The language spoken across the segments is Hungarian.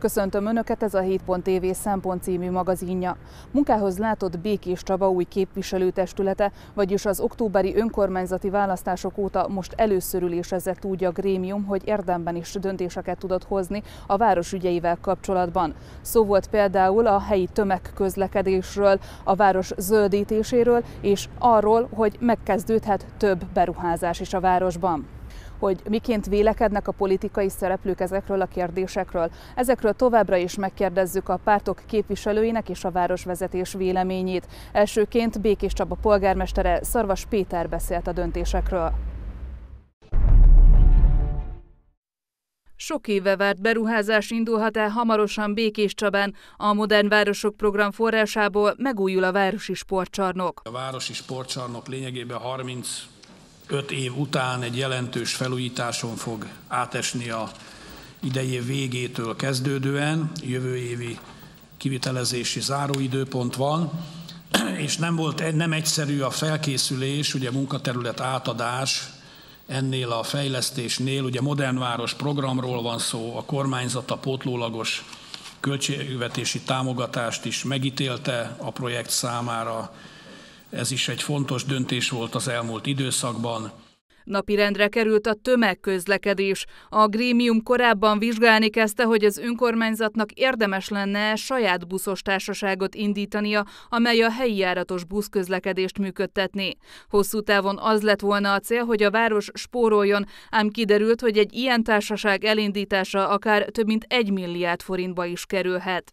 Köszöntöm Önöket, ez a 7.tv Szempont című magazinja. Munkához látott Békés Csaba új képviselőtestülete, vagyis az októberi önkormányzati választások óta most először ülésezett úgy a grémium, hogy érdemben is döntéseket tudott hozni a város ügyeivel kapcsolatban. Szó volt például a helyi tömegközlekedésről, a város zöldítéséről és arról, hogy megkezdődhet több beruházás is a városban hogy miként vélekednek a politikai szereplők ezekről a kérdésekről. Ezekről továbbra is megkérdezzük a pártok képviselőinek és a városvezetés véleményét. Elsőként Békés Csaba polgármestere Szarvas Péter beszélt a döntésekről. Sok éve várt beruházás indulhat el hamarosan Békés Csabán. A Modern Városok program forrásából megújul a városi sportcsarnok. A városi sportcsarnok lényegében 30 öt év után egy jelentős felújításon fog átesni a idei év végétől kezdődően, jövő évi kivitelezési záróidőpont van, és nem volt nem egyszerű a felkészülés, ugye munkaterület átadás ennél a fejlesztésnél, ugye Modern Város programról van szó, a kormányzata pótlólagos költségvetési támogatást is megítélte a projekt számára, ez is egy fontos döntés volt az elmúlt időszakban. Napirendre került a tömegközlekedés. A grémium korábban vizsgálni kezdte, hogy az önkormányzatnak érdemes lenne saját buszos társaságot indítania, amely a helyi járatos buszközlekedést működtetné. Hosszú távon az lett volna a cél, hogy a város spóroljon, ám kiderült, hogy egy ilyen társaság elindítása akár több mint egy milliárd forintba is kerülhet.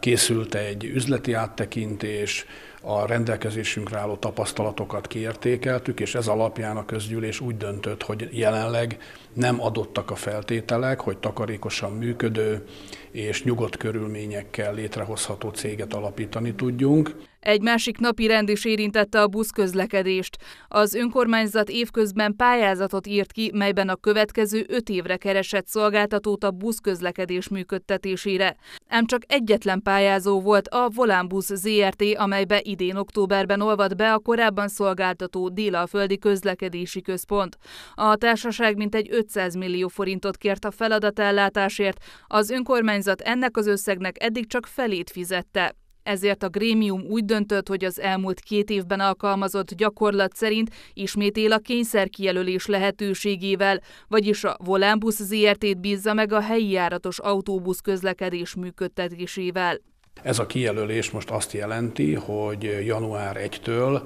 Készült egy üzleti áttekintés, a rendelkezésünkre álló tapasztalatokat kiértékeltük, és ez alapján a közgyűlés úgy döntött, hogy jelenleg nem adottak a feltételek, hogy takarékosan működő és nyugodt körülményekkel létrehozható céget alapítani tudjunk. Egy másik napi rend is érintette a buszközlekedést. Az önkormányzat évközben pályázatot írt ki, melyben a következő öt évre keresett szolgáltatót a buszközlekedés működtetésére. Ám csak egyetlen pályázó volt a Volánbusz ZRT, amelybe idén októberben olvad be a korábban szolgáltató Délalföldi Közlekedési Központ. A társaság mintegy 500 millió forintot kért a feladatellátásért, az önkormányzat ennek az összegnek eddig csak felét fizette. Ezért a grémium úgy döntött, hogy az elmúlt két évben alkalmazott gyakorlat szerint ismét él a kényszerkijelölés lehetőségével, vagyis a Volánbusz ZRT-t bízza meg a helyi járatos autóbusz közlekedés működtetésével. Ez a kijelölés most azt jelenti, hogy január 1-től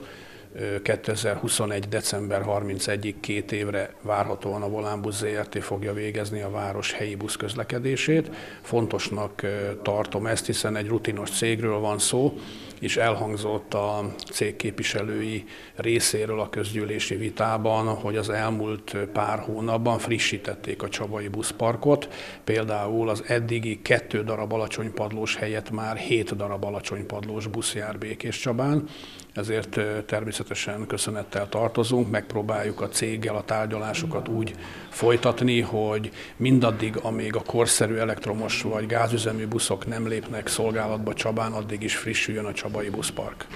2021. december 31-ig két évre várhatóan a Volánbusz ZRT fogja végezni a város helyi buszközlekedését. Fontosnak tartom ezt, hiszen egy rutinos cégről van szó, és elhangzott a cég képviselői részéről a közgyűlési vitában, hogy az elmúlt pár hónapban frissítették a Csabai buszparkot, például az eddigi kettő darab alacsonypadlós helyett már hét darab alacsonypadlós busz jár Békés Csabán, ezért természetesen köszönettel tartozunk, megpróbáljuk a céggel a tárgyalásokat úgy folytatni, hogy mindaddig, amíg a korszerű elektromos vagy gázüzemű buszok nem lépnek szolgálatba Csabán, addig is frissüljön a Csabai buszpark.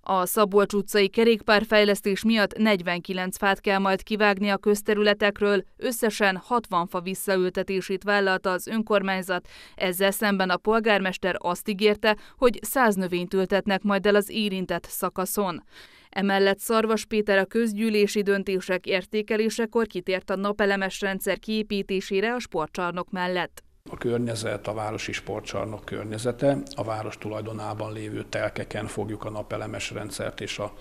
A Szabolcs utcai kerékpárfejlesztés miatt 49 fát kell majd kivágni a közterületekről, összesen 60 fa visszaültetését vállalta az önkormányzat, ezzel szemben a polgármester azt ígérte, hogy 100 növényt ültetnek majd el az érintett szakaszon. Emellett Szarvas Péter a közgyűlési döntések értékelésekor kitért a napelemes rendszer kiépítésére a sportcsarnok mellett a környezet, a városi sportcsarnok környezete, a város tulajdonában lévő telkeken fogjuk a napelemes rendszert és a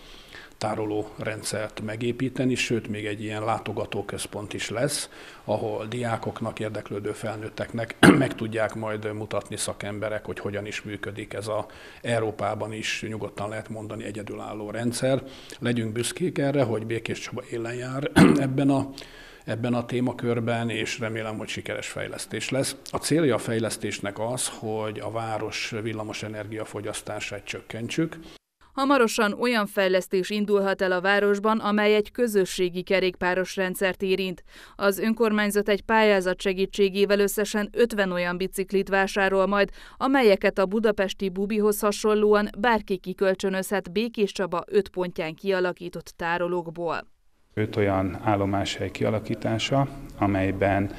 tároló rendszert megépíteni, sőt még egy ilyen látogatóközpont is lesz, ahol diákoknak, érdeklődő felnőtteknek meg tudják majd mutatni szakemberek, hogy hogyan is működik ez a Európában is nyugodtan lehet mondani egyedülálló rendszer. Legyünk büszkék erre, hogy Békés Csaba élen jár ebben a ebben a témakörben, és remélem, hogy sikeres fejlesztés lesz. A célja a fejlesztésnek az, hogy a város villamos energiafogyasztását csökkentsük, Hamarosan olyan fejlesztés indulhat el a városban, amely egy közösségi kerékpáros rendszert érint. Az önkormányzat egy pályázat segítségével összesen 50 olyan biciklit vásárol majd, amelyeket a budapesti bubihoz hasonlóan bárki kikölcsönözhet Békés Csaba 5 pontján kialakított tárolókból öt olyan állomáshely kialakítása, amelyben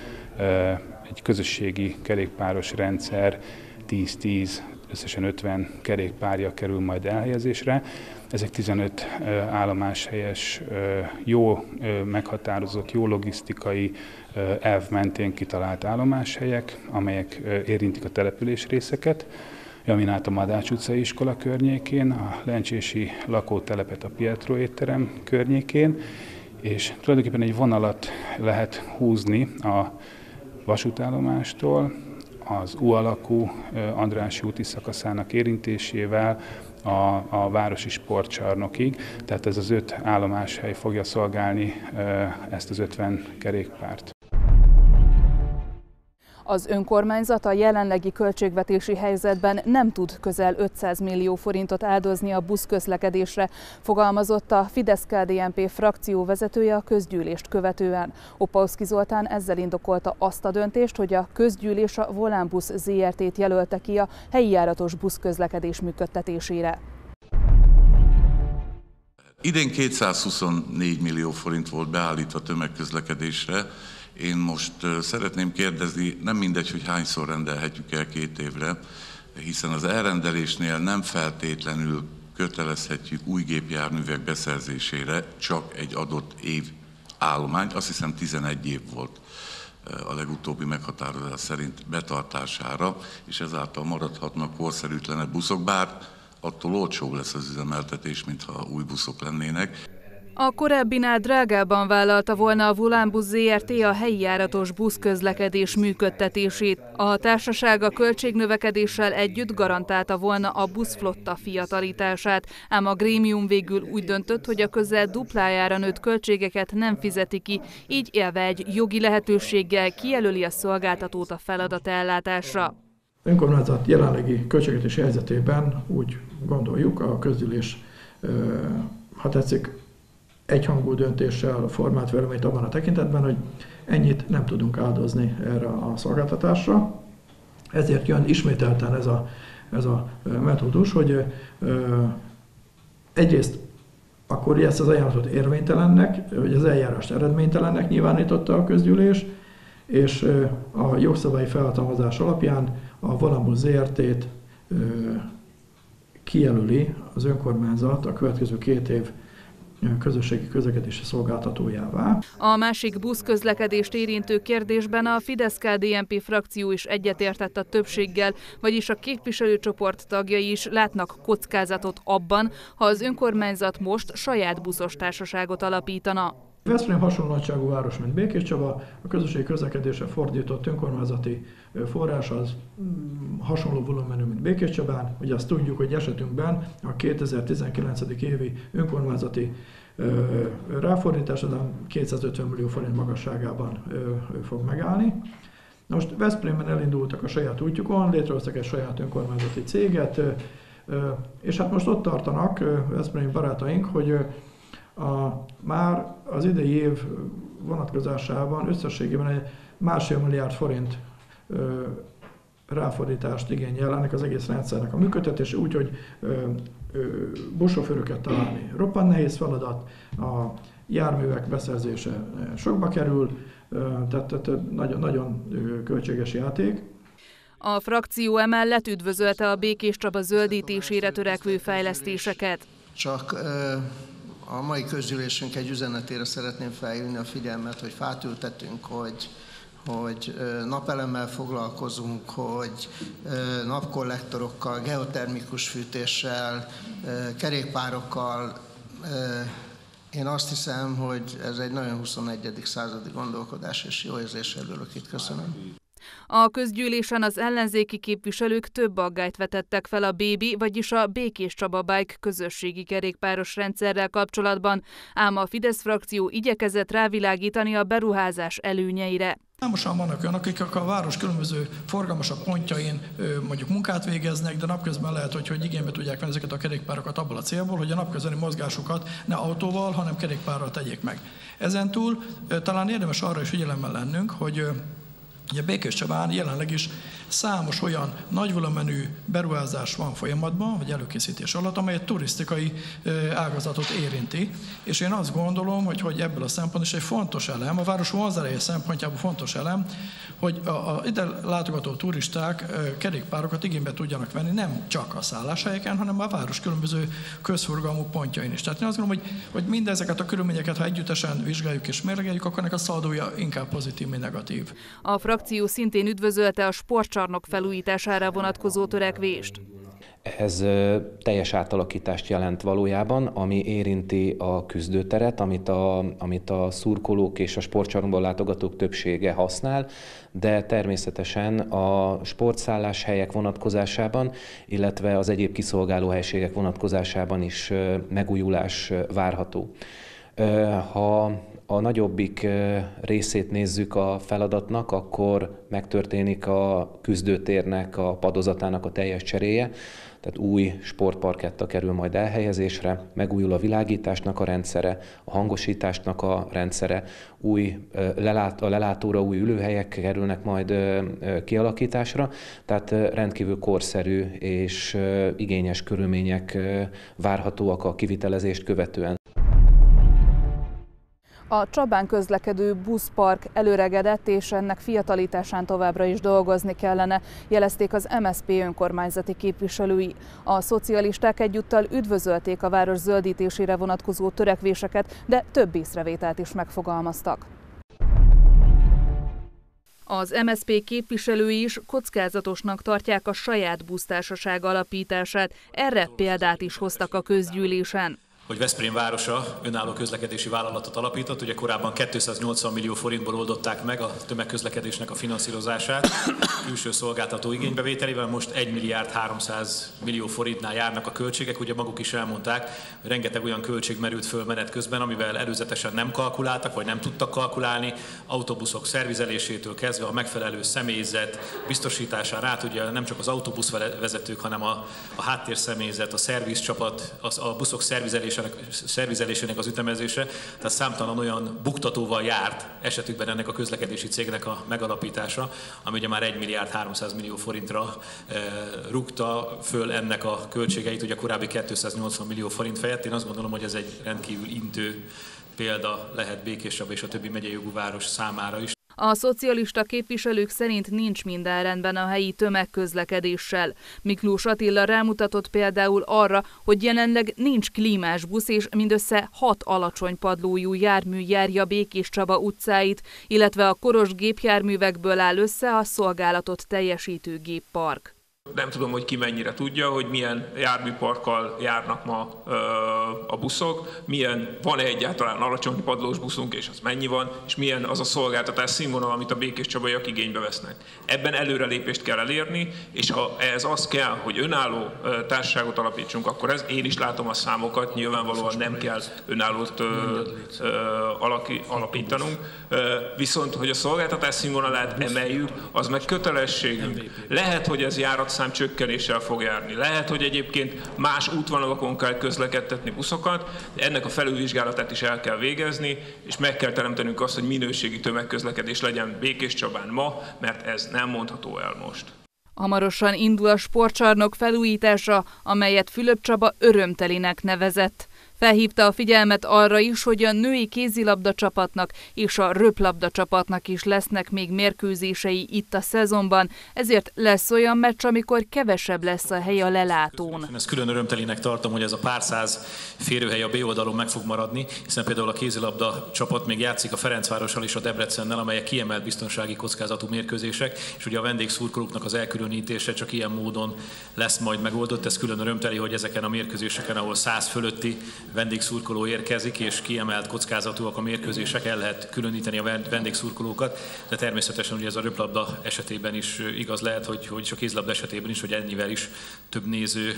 egy közösségi kerékpáros rendszer 10-10 összesen 50 kerékpárja kerül majd elhelyezésre. Ezek 15 állomáshelyes, jó meghatározott, jó logisztikai elv mentén kitalált állomáshelyek, amelyek érintik a település részeket. Jaminát a Madács utcai iskola környékén, a Lencsési lakótelepet a Pietro étterem környékén, és tulajdonképpen egy vonalat lehet húzni a vasútállomástól az U alakú Andrási úti szakaszának érintésével a, a városi sportcsarnokig, tehát ez az öt állomáshely fogja szolgálni ezt az 50 kerékpárt. Az önkormányzat a jelenlegi költségvetési helyzetben nem tud közel 500 millió forintot áldozni a buszközlekedésre, fogalmazott a Fidesz-KDNP frakció vezetője a közgyűlést követően. Opauszki Zoltán ezzel indokolta azt a döntést, hogy a közgyűlés a Volánbusz ZRT-t jelölte ki a helyi járatos buszközlekedés működtetésére. Idén 224 millió forint volt beállítva tömegközlekedésre, én most szeretném kérdezni, nem mindegy, hogy hányszor rendelhetjük el két évre, hiszen az elrendelésnél nem feltétlenül kötelezhetjük új gépjárművek beszerzésére csak egy adott év állomány, azt hiszem 11 év volt a legutóbbi meghatározás szerint betartására, és ezáltal maradhatnak korszerűtlenebb buszok, bár attól olcsóbb lesz az üzemeltetés, mintha új buszok lennének. A korábbinál drágában vállalta volna a Volánbusz ZRT a helyi járatos buszközlekedés működtetését. A társaság a költségnövekedéssel együtt garantálta volna a buszflotta fiatalítását, ám a grémium végül úgy döntött, hogy a közel duplájára nőtt költségeket nem fizeti ki, így élve egy jogi lehetőséggel kijelöli a szolgáltatót a feladat ellátásra. Önkormányzat jelenlegi költségvetési helyzetében úgy gondoljuk, a közgyűlés, ha tetszik, egyhangú döntéssel formált véleményt abban a tekintetben, hogy ennyit nem tudunk áldozni erre a szolgáltatásra. Ezért jön ismételten ez a, ez a metódus, hogy egyrészt akkor ezt az ajánlatot érvénytelennek, vagy az eljárást eredménytelennek nyilvánította a közgyűlés, és a jogszabályi felhatalmazás alapján a Valambus ZRT-t kijelöli az önkormányzat a következő két év közösségi közlekedési szolgáltatójává. A másik buszközlekedést érintő kérdésben a Fidesz-KDNP frakció is egyetértett a többséggel, vagyis a képviselőcsoport tagjai is látnak kockázatot abban, ha az önkormányzat most saját buszos társaságot alapítana. Veszprém hasonló nagyságú város, mint Békés Csaba, a közösségi közlekedésre fordított önkormányzati forrás az mm, hasonló volumenű, mint Békés Csabán. Ugye azt tudjuk, hogy esetünkben a 2019. évi önkormányzati ráfordítás az 250 millió forint magasságában fog megállni. Most Veszprémben elindultak a saját útjukon, létrehoztak egy saját önkormányzati céget, és hát most ott tartanak Veszprém barátaink, hogy a, már az idei év vonatkozásában összességében egy másfél milliárd forint ö, ráfordítást igényel ennek az egész rendszernek a működtetése, úgyhogy buszsofőröket találni roppan nehéz feladat, a járművek beszerzése sokba kerül, tehát, tehát nagyon, nagyon költséges játék. A frakció emellett üdvözölte a Békés Csaba zöldítésére törekvő fejlesztéseket. Csak a mai közgyűlésünk egy üzenetére szeretném felhívni a figyelmet, hogy fát ültetünk, hogy, hogy napelemmel foglalkozunk, hogy napkollektorokkal, geotermikus fűtéssel, kerékpárokkal. Én azt hiszem, hogy ez egy nagyon 21. századi gondolkodás, és jó érzéssel ülök itt. Köszönöm. A közgyűlésen az ellenzéki képviselők több aggályt vetettek fel a Bébi, vagyis a Békés Csaba Bike közösségi kerékpáros rendszerrel kapcsolatban, ám a Fidesz frakció igyekezett rávilágítani a beruházás előnyeire. Számosan vannak olyanok, akik a város különböző forgalmasabb pontjain mondjuk munkát végeznek, de napközben lehet, hogy, hogy igénybe tudják venni ezeket a kerékpárokat abból a célból, hogy a napközbeni mozgásukat ne autóval, hanem kerékpárral tegyék meg. Ezen túl talán érdemes arra is figyelemmel lennünk, hogy Ugye Békés Csabán jelenleg is számos olyan nagy volumenű beruházás van folyamatban, vagy előkészítés alatt, amely a turisztikai ágazatot érinti, és én azt gondolom, hogy, hogy ebből a szempontból is egy fontos elem, a város vonzereje szempontjából fontos elem, hogy a, a ide látogató turisták kerékpárokat igénybe tudjanak venni nem csak a szálláshelyeken, hanem a város különböző közforgalmú pontjain is. Tehát én azt gondolom, hogy, hogy mindezeket a körülményeket, ha együttesen vizsgáljuk és mérlegeljük, akkor ennek a szaldója inkább pozitív, mint negatív. A frakció szintén üdvözölte a sportcsarnok felújítására vonatkozó törekvést. Ez teljes átalakítást jelent valójában, ami érinti a küzdőteret, amit a, amit a szurkolók és a sportcsarnokban látogatók többsége használ, de természetesen a sportszállás helyek vonatkozásában, illetve az egyéb kiszolgáló helységek vonatkozásában is megújulás várható. Ha a nagyobbik részét nézzük a feladatnak, akkor megtörténik a küzdőtérnek, a padozatának a teljes cseréje, tehát új sportparketta kerül majd elhelyezésre, megújul a világításnak a rendszere, a hangosításnak a rendszere, új lelát, a lelátóra új ülőhelyek kerülnek majd kialakításra, tehát rendkívül korszerű és igényes körülmények várhatóak a kivitelezést követően. A Csabán közlekedő buszpark előregedett, és ennek fiatalításán továbbra is dolgozni kellene, jelezték az MSZP önkormányzati képviselői. A szocialisták egyúttal üdvözölték a város zöldítésére vonatkozó törekvéseket, de több észrevételt is megfogalmaztak. Az MSZP képviselői is kockázatosnak tartják a saját busztársaság alapítását, erre példát is hoztak a közgyűlésen hogy Veszprém városa önálló közlekedési vállalatot alapított. Ugye korábban 280 millió forintból oldották meg a tömegközlekedésnek a finanszírozását külső szolgáltató igénybevételével, most 1 milliárd 300 millió forintnál járnak a költségek. Ugye maguk is elmondták, hogy rengeteg olyan költség merült föl menet közben, amivel előzetesen nem kalkuláltak, vagy nem tudtak kalkulálni. Autóbuszok szervizelésétől kezdve a megfelelő személyzet biztosítására át, ugye nem csak az autóbuszvezetők, hanem a, a háttérszemélyzet, a szervizcsapat, az, a buszok szervizelése szervizelésének az ütemezése, tehát számtalan olyan buktatóval járt esetükben ennek a közlekedési cégnek a megalapítása, ami ugye már 1 milliárd 300 millió forintra e, rúgta föl ennek a költségeit, ugye a korábbi 280 millió forint fejett. Én azt gondolom, hogy ez egy rendkívül intő példa lehet Békésebb és a többi megyei jogú város számára is. A szocialista képviselők szerint nincs minden rendben a helyi tömegközlekedéssel. Miklós Attila rámutatott például arra, hogy jelenleg nincs klímás busz, és mindössze hat alacsony padlójú jármű járja Békés Csaba utcáit, illetve a koros gépjárművekből áll össze a szolgálatot teljesítő géppark. Nem tudom, hogy ki mennyire tudja, hogy milyen járműparkkal járnak ma ö, a buszok, milyen, van-e egyáltalán alacsony padlós buszunk, és az mennyi van, és milyen az a szolgáltatás színvonal, amit a békés csabaiak igénybe vesznek. Ebben előrelépést kell elérni, és ha ez az kell, hogy önálló társaságot alapítsunk, akkor ez, én is látom a számokat, nyilvánvalóan nem kell önállót ö, ö, alaki, alapítanunk, ö, viszont, hogy a szolgáltatás színvonalát emeljük, az meg kötelességünk. Lehet, hogy ez járat járatszám csökkenéssel fog járni. Lehet, hogy egyébként más útvonalakon kell közlekedtetni buszokat, de ennek a felülvizsgálatát is el kell végezni, és meg kell teremtenünk azt, hogy minőségi tömegközlekedés legyen Békés Csabán ma, mert ez nem mondható el most. Hamarosan indul a sportcsarnok felújítása, amelyet Fülöp Csaba örömtelinek nevezett. Felhívta a figyelmet arra is, hogy a női kézilabda csapatnak és a röplabda csapatnak is lesznek még mérkőzései itt a szezonban, ezért lesz olyan meccs, amikor kevesebb lesz a hely a lelátón. Ezt külön örömtelinek tartom, hogy ez a pár száz férőhely a B oldalon meg fog maradni, hiszen például a kézilabda csapat még játszik a Ferencvárossal és a Debrecennel, amelyek kiemelt biztonsági kockázatú mérkőzések, és ugye a vendégszurkolóknak az elkülönítése csak ilyen módon lesz majd megoldott. Ez külön örömteli, hogy ezeken a mérkőzéseken, ahol 100 fölötti vendégszurkoló érkezik, és kiemelt kockázatúak a mérkőzések, el lehet különíteni a vendégszurkolókat, de természetesen ugye ez a röplabda esetében is igaz lehet, hogy, hogy a kézlabda esetében is, hogy ennyivel is több néző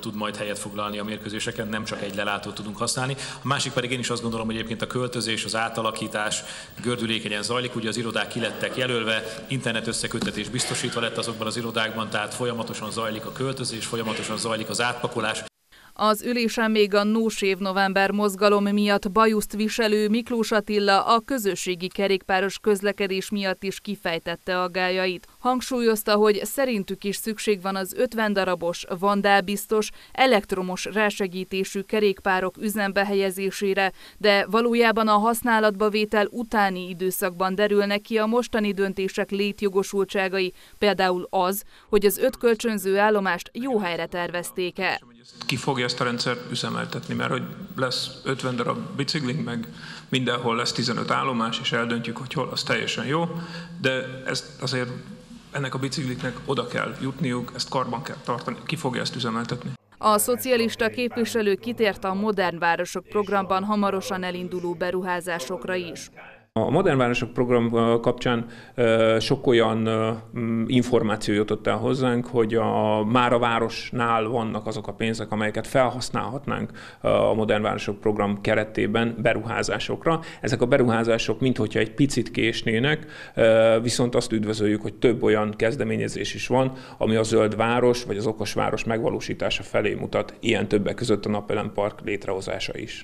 tud majd helyet foglalni a mérkőzéseken, nem csak egy lelátót tudunk használni. A másik pedig én is azt gondolom, hogy egyébként a költözés, az átalakítás gördülékenyen zajlik, ugye az irodák kilettek jelölve, internet összekötetés biztosítva lett azokban az irodákban, tehát folyamatosan zajlik a költözés, folyamatosan zajlik az átpakolás. Az ülésen még a Nósév november mozgalom miatt bajuszt viselő Miklós Attila a közösségi kerékpáros közlekedés miatt is kifejtette aggájait. Hangsúlyozta, hogy szerintük is szükség van az 50 darabos, vandálbiztos, elektromos rásegítésű kerékpárok üzembe helyezésére, de valójában a használatba vétel utáni időszakban derülnek ki a mostani döntések létjogosultságai, például az, hogy az öt kölcsönző állomást jó helyre tervezték el ki fogja ezt a rendszert üzemeltetni, mert hogy lesz 50 darab biciklink, meg mindenhol lesz 15 állomás, és eldöntjük, hogy hol, az teljesen jó, de ezt azért ennek a bicikliknek oda kell jutniuk, ezt karban kell tartani, ki fogja ezt üzemeltetni. A szocialista képviselő kitért a Modern Városok programban hamarosan elinduló beruházásokra is. A Modern Városok program kapcsán sok olyan információ jutott el hozzánk, hogy a, már a városnál vannak azok a pénzek, amelyeket felhasználhatnánk a Modern Városok program keretében beruházásokra. Ezek a beruházások minthogyha egy picit késnének, viszont azt üdvözöljük, hogy több olyan kezdeményezés is van, ami a zöld város vagy az okos város megvalósítása felé mutat, ilyen többek között a Napelem Park létrehozása is.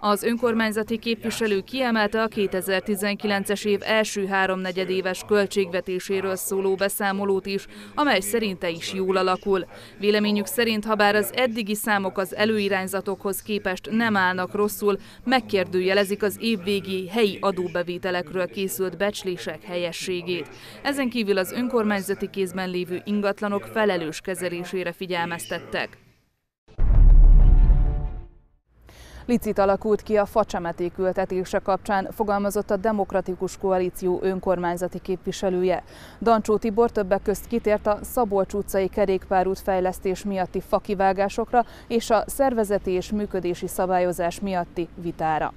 Az önkormányzati képviselő kiemelte a 2019-es év első háromnegyedéves költségvetéséről szóló beszámolót is, amely szerinte is jól alakul. Véleményük szerint, ha bár az eddigi számok az előirányzatokhoz képest nem állnak rosszul, megkérdőjelezik az évvégi helyi adóbevételekről készült becslések helyességét. Ezen kívül az önkormányzati kézben lévő ingatlanok felelős kezelésére figyelmeztettek. Licit alakult ki a facsemeték ültetése kapcsán, fogalmazott a Demokratikus Koalíció önkormányzati képviselője. Dancsó Tibor többek közt kitért a Szabolcs utcai kerékpárút fejlesztés miatti fakivágásokra és a szervezeti és működési szabályozás miatti vitára.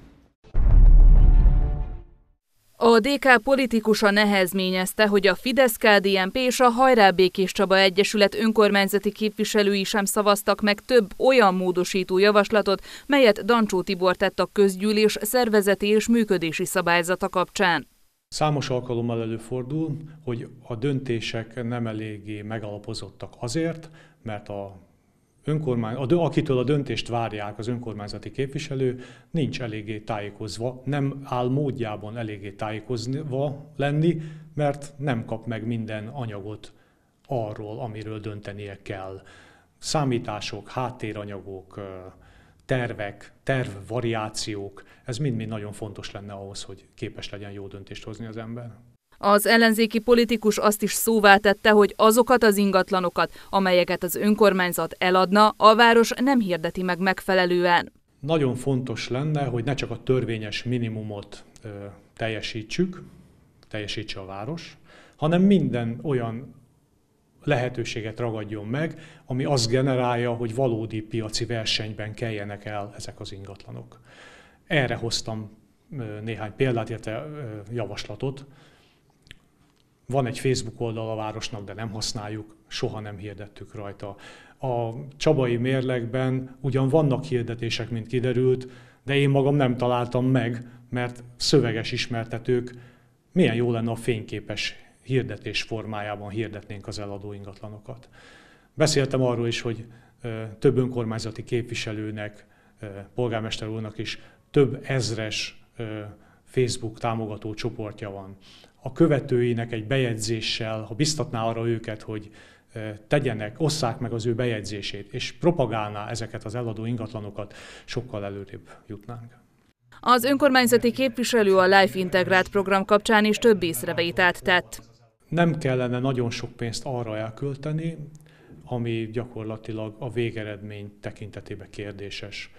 A DK politikusa nehezményezte, hogy a Fidesz-KDNP és a Hajrá Békés Csaba Egyesület önkormányzati képviselői sem szavaztak meg több olyan módosító javaslatot, melyet Dancsó Tibor tett a közgyűlés szervezeti és működési szabályzata kapcsán. Számos alkalommal előfordul, hogy a döntések nem eléggé megalapozottak azért, mert a önkormány, akitől a döntést várják az önkormányzati képviselő, nincs eléggé tájékozva, nem áll módjában eléggé tájékozva lenni, mert nem kap meg minden anyagot arról, amiről döntenie kell. Számítások, háttéranyagok, tervek, tervvariációk, ez mind-mind nagyon fontos lenne ahhoz, hogy képes legyen jó döntést hozni az ember. Az ellenzéki politikus azt is szóvá tette, hogy azokat az ingatlanokat, amelyeket az önkormányzat eladna, a város nem hirdeti meg megfelelően. Nagyon fontos lenne, hogy ne csak a törvényes minimumot ö, teljesítsük, teljesítse a város, hanem minden olyan lehetőséget ragadjon meg, ami azt generálja, hogy valódi piaci versenyben keljenek el ezek az ingatlanok. Erre hoztam néhány példát, illetve javaslatot, van egy Facebook oldal a városnak, de nem használjuk, soha nem hirdettük rajta. A csabai mérlegben ugyan vannak hirdetések, mint kiderült, de én magam nem találtam meg, mert szöveges ismertetők milyen jó lenne a fényképes hirdetés formájában hirdetnénk az eladó ingatlanokat. Beszéltem arról is, hogy több önkormányzati képviselőnek, polgármester úrnak is több ezres Facebook támogató csoportja van a követőinek egy bejegyzéssel, ha biztatná arra őket, hogy tegyenek, osszák meg az ő bejegyzését, és propagálná ezeket az eladó ingatlanokat, sokkal előrébb jutnánk. Az önkormányzati képviselő a Life Integrált program kapcsán is több észrevételt tett. Nem kellene nagyon sok pénzt arra elkölteni, ami gyakorlatilag a végeredmény tekintetében kérdéses.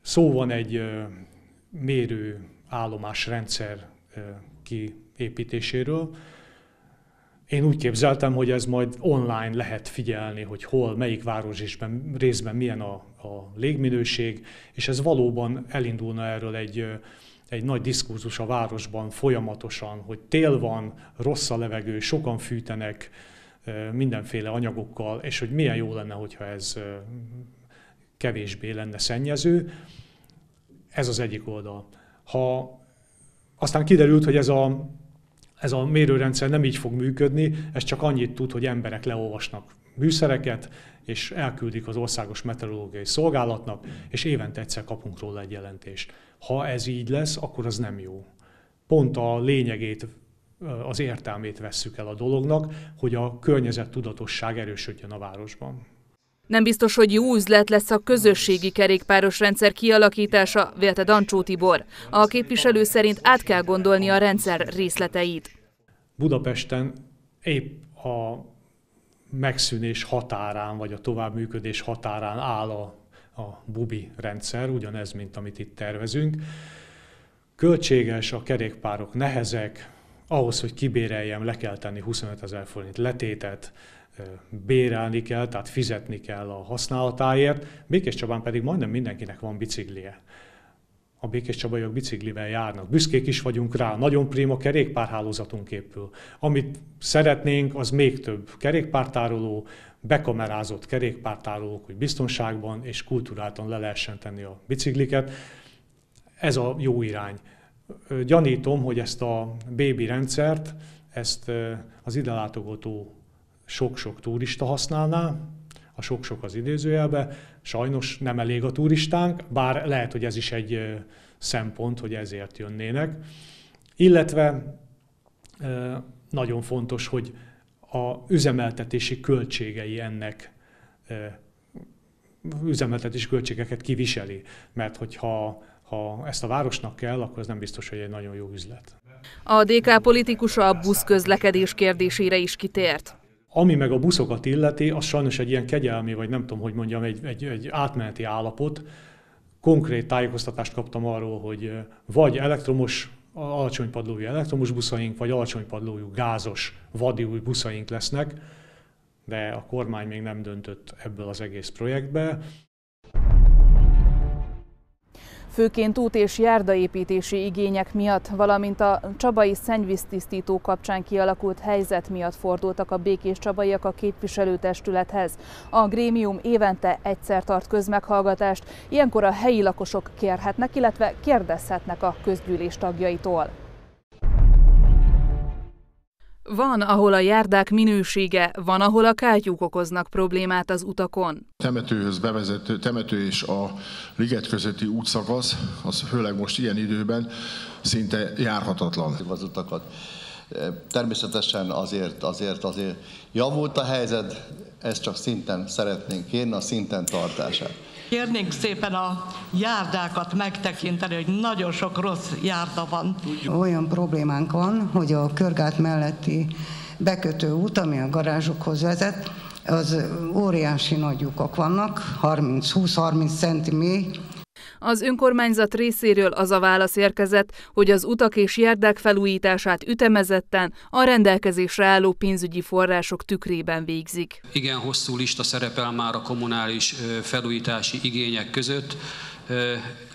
Szó van egy mérő állomásrendszer ki építéséről. Én úgy képzeltem, hogy ez majd online lehet figyelni, hogy hol, melyik városban részben milyen a, a légminőség, és ez valóban elindulna erről egy, egy nagy diskurzus a városban folyamatosan, hogy tél van, rossz a levegő, sokan fűtenek mindenféle anyagokkal, és hogy milyen jó lenne, hogyha ez kevésbé lenne szennyező. Ez az egyik oldal. Ha aztán kiderült, hogy ez a ez a mérőrendszer nem így fog működni, ez csak annyit tud, hogy emberek leolvasnak műszereket, és elküldik az Országos Meteorológiai Szolgálatnak, és évente egyszer kapunk róla egy jelentést. Ha ez így lesz, akkor az nem jó. Pont a lényegét, az értelmét vesszük el a dolognak, hogy a környezet tudatosság erősödjön a városban. Nem biztos, hogy jó üzlet lesz a közösségi kerékpáros rendszer kialakítása, vélte Dancsó Tibor. A képviselő szerint át kell gondolni a rendszer részleteit. Budapesten épp a megszűnés határán, vagy a továbbműködés határán áll a, a bubi rendszer, ugyanez, mint amit itt tervezünk. Költséges, a kerékpárok nehezek, ahhoz, hogy kibéreljem, le kell tenni 25 ezer forint letétet, bérelni kell, tehát fizetni kell a használatáért. Békés Csabán pedig majdnem mindenkinek van biciklije. A Békés Csabaiak biciklivel járnak. Büszkék is vagyunk rá, nagyon prima kerékpárhálózatunk épül. Amit szeretnénk, az még több kerékpártároló, bekamerázott kerékpártárolók, hogy biztonságban és kultúráltan le lehessen tenni a bicikliket. Ez a jó irány. Gyanítom, hogy ezt a bébi rendszert, ezt az ide látogató sok-sok turista használná, a sok-sok az idézőjelbe, sajnos nem elég a turistánk, bár lehet, hogy ez is egy szempont, hogy ezért jönnének. Illetve nagyon fontos, hogy a üzemeltetési költségei ennek üzemeltetési költségeket kiviseli, mert hogyha ha ezt a városnak kell, akkor ez nem biztos, hogy egy nagyon jó üzlet. A DK politikusa a buszközlekedés kérdésére is kitért. Ami meg a buszokat illeti, az sajnos egy ilyen kegyelmi, vagy nem tudom, hogy mondjam, egy, egy, egy átmeneti állapot. Konkrét tájékoztatást kaptam arról, hogy vagy elektromos, alacsony padlójú elektromos buszaink, vagy alacsony padlójú gázos, vadi új buszaink lesznek, de a kormány még nem döntött ebből az egész projektbe. Főként út- és járdaépítési igények miatt, valamint a csabai szennyvíztisztító kapcsán kialakult helyzet miatt fordultak a békés csabaiak a képviselőtestülethez. A grémium évente egyszer tart közmeghallgatást, ilyenkor a helyi lakosok kérhetnek, illetve kérdezhetnek a közgyűlés tagjaitól. Van, ahol a járdák minősége, van, ahol a kátyúk okoznak problémát az utakon. Temetőhöz bevezető temető és a liget közötti útszakasz, az főleg most ilyen időben szinte járhatatlan. Az utakat. Természetesen azért, azért, azért javult a helyzet, ezt csak szinten szeretnénk kérni, a szinten tartását. Kérnénk szépen a járdákat megtekinteni, hogy nagyon sok rossz járda van. Olyan problémánk van, hogy a körgát melletti bekötő út, ami a garázsokhoz vezet, az óriási nagy lyukak vannak, 30-20-30 cm az önkormányzat részéről az a válasz érkezett, hogy az utak és járdák felújítását ütemezetten a rendelkezésre álló pénzügyi források tükrében végzik. Igen hosszú lista szerepel már a kommunális felújítási igények között.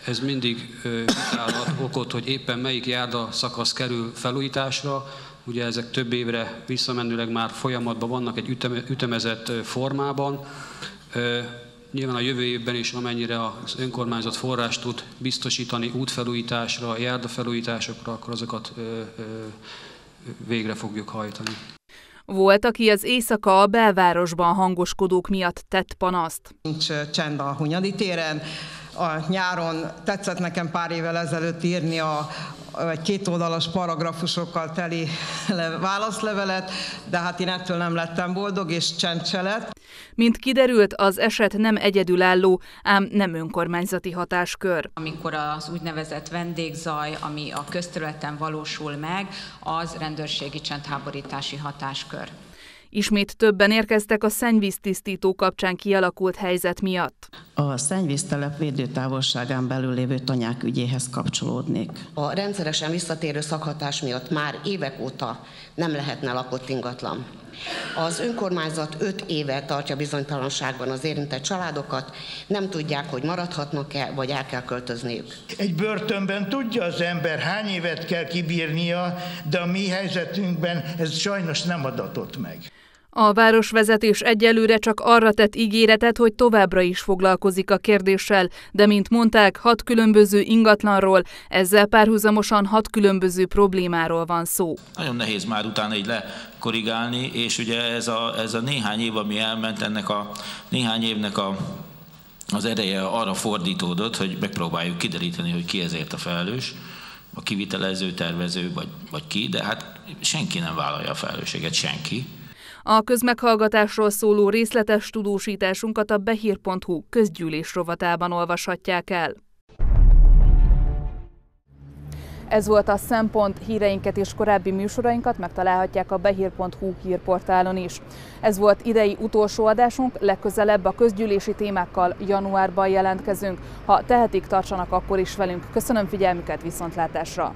Ez mindig vitálhat okot, hogy éppen melyik járda szakasz kerül felújításra, Ugye ezek több évre visszamenőleg már folyamatban vannak egy ütemezett formában. Nyilván a jövő évben is, amennyire az önkormányzat forrást tud biztosítani útfelújításra, járdafelújításokra, akkor azokat ö, ö, végre fogjuk hajtani. Volt, aki az éjszaka a belvárosban hangoskodók miatt tett panaszt. Nincs csend a Hunyadi téren. A nyáron tetszett nekem pár évvel ezelőtt írni a, egy kétoldalas paragrafusokkal teli válaszlevelet, de hát én ettől nem lettem boldog, és csend se lett. Mint kiderült, az eset nem egyedülálló, ám nem önkormányzati hatáskör. Amikor az úgynevezett vendégzaj, ami a közterületen valósul meg, az rendőrségi csendháborítási hatáskör. Ismét többen érkeztek a szennyvíztisztító kapcsán kialakult helyzet miatt. A szennyvíztelep védőtávolságán belül lévő tanyák ügyéhez kapcsolódnék. A rendszeresen visszatérő szakhatás miatt már évek óta nem lehetne lakott ingatlan. Az önkormányzat öt éve tartja bizonytalanságban az érintett családokat, nem tudják, hogy maradhatnak-e, vagy el kell költözniük. Egy börtönben tudja az ember, hány évet kell kibírnia, de a mi helyzetünkben ez sajnos nem adatott meg. A városvezetés egyelőre csak arra tett ígéretet, hogy továbbra is foglalkozik a kérdéssel, de mint mondták, hat különböző ingatlanról, ezzel párhuzamosan hat különböző problémáról van szó. Nagyon nehéz már utána így lekorrigálni, és ugye ez a, ez a néhány év, ami elment, ennek a néhány évnek a az ereje arra fordítódott, hogy megpróbáljuk kideríteni, hogy ki ezért a felelős, a kivitelező, tervező, vagy, vagy ki, de hát senki nem vállalja a felelősséget, senki. A közmeghallgatásról szóló részletes tudósításunkat a behír.hu közgyűlés rovatában olvashatják el. Ez volt a Szempont híreinket és korábbi műsorainkat megtalálhatják a behír.hu hírportálon is. Ez volt idei utolsó adásunk, legközelebb a közgyűlési témákkal januárban jelentkezünk. Ha tehetik, tartsanak akkor is velünk. Köszönöm figyelmüket, viszontlátásra!